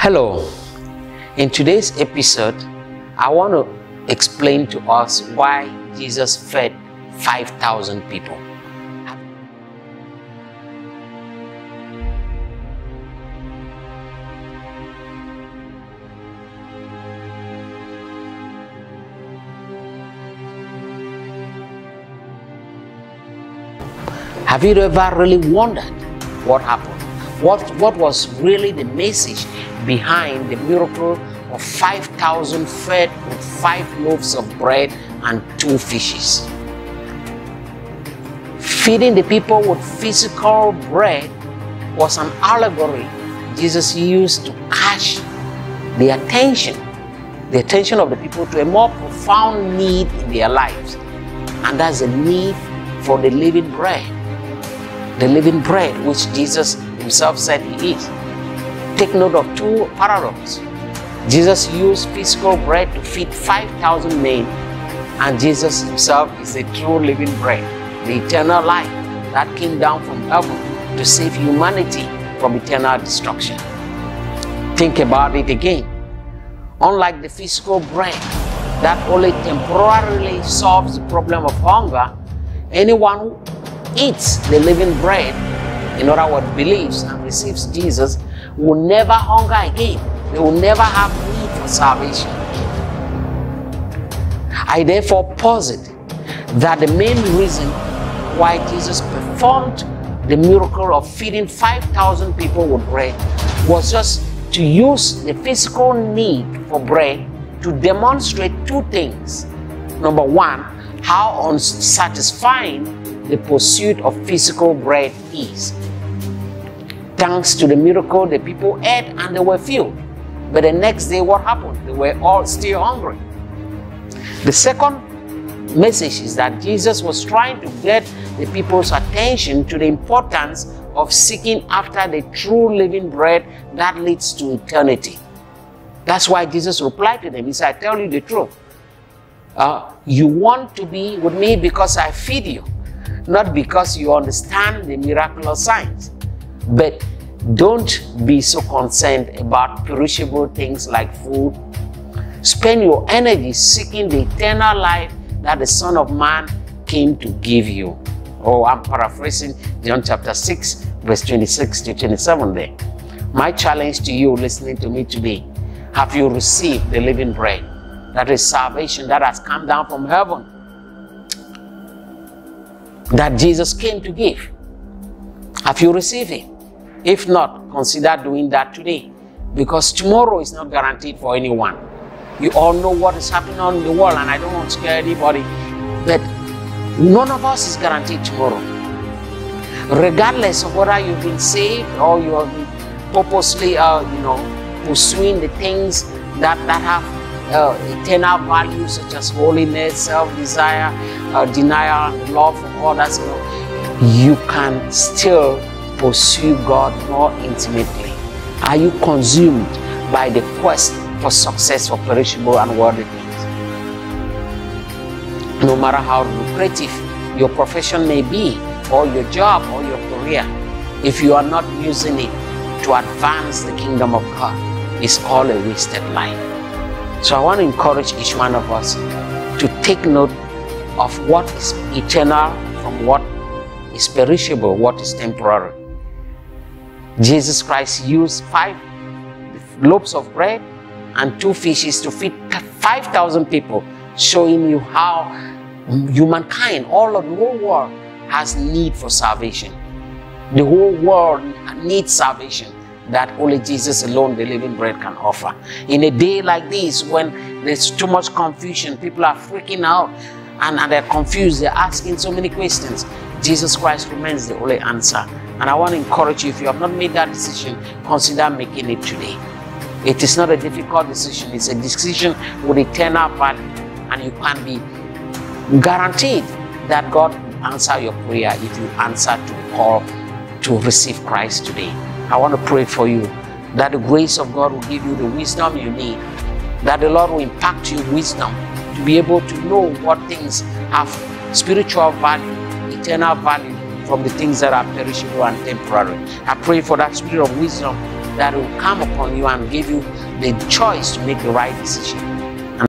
Hello. In today's episode, I want to explain to us why Jesus fed 5,000 people. Have you ever really wondered what happened? What, what was really the message behind the miracle of 5,000 fed with five loaves of bread and two fishes? Feeding the people with physical bread was an allegory Jesus used to catch the attention, the attention of the people to a more profound need in their lives. And that's a need for the living bread the living bread which Jesus himself said he is. Take note of two paradoxes. Jesus used physical bread to feed 5,000 men, and Jesus himself is the true living bread, the eternal life that came down from heaven to save humanity from eternal destruction. Think about it again. Unlike the physical bread that only temporarily solves the problem of hunger, anyone who eats the living bread, in other words, believes and receives Jesus, will never hunger again. They will never have need for salvation. I therefore posit that the main reason why Jesus performed the miracle of feeding 5,000 people with bread was just to use the physical need for bread to demonstrate two things. Number one, how unsatisfying the pursuit of physical bread is. Thanks to the miracle, the people ate and they were filled. But the next day, what happened? They were all still hungry. The second message is that Jesus was trying to get the people's attention to the importance of seeking after the true living bread that leads to eternity. That's why Jesus replied to them. He said, I tell you the truth. Uh, you want to be with me because I feed you not because you understand the miraculous signs. But don't be so concerned about perishable things like food. Spend your energy seeking the eternal life that the Son of Man came to give you. Oh, I'm paraphrasing John chapter 6, verse 26 to 27 there. My challenge to you listening to me today have you received the living bread? That is salvation that has come down from heaven that Jesus came to give. Have you received it? If not, consider doing that today because tomorrow is not guaranteed for anyone. You all know what is happening on the world, and I don't want to scare anybody, but none of us is guaranteed tomorrow. Regardless of whether you've been saved or you been purposely, uh, you know, pursuing the things that, that have uh, eternal values such as holiness, self-desire, uh, denial, and love for others, you, know, you can still pursue God more intimately. Are you consumed by the quest for success for perishable and worldly things? No matter how lucrative your profession may be, or your job, or your career, if you are not using it to advance the kingdom of God, it's all a wasted life. So I want to encourage each one of us to take note of what is eternal from what is perishable, what is temporary. Jesus Christ used five loaves of bread and two fishes to feed 5,000 people, showing you how humankind, all of the whole world, has need for salvation. The whole world needs salvation that only Jesus alone, the living bread, can offer. In a day like this, when there's too much confusion, people are freaking out and, and they're confused, they're asking so many questions. Jesus Christ remains the only answer. And I want to encourage you, if you have not made that decision, consider making it today. It is not a difficult decision, it's a decision with eternal value. And you can be guaranteed that God will answer your prayer if you answer to call to receive Christ today. I want to pray for you that the grace of God will give you the wisdom you need, that the Lord will impact you wisdom to be able to know what things have spiritual value, eternal value from the things that are perishable and temporary. I pray for that spirit of wisdom that will come upon you and give you the choice to make the right decision.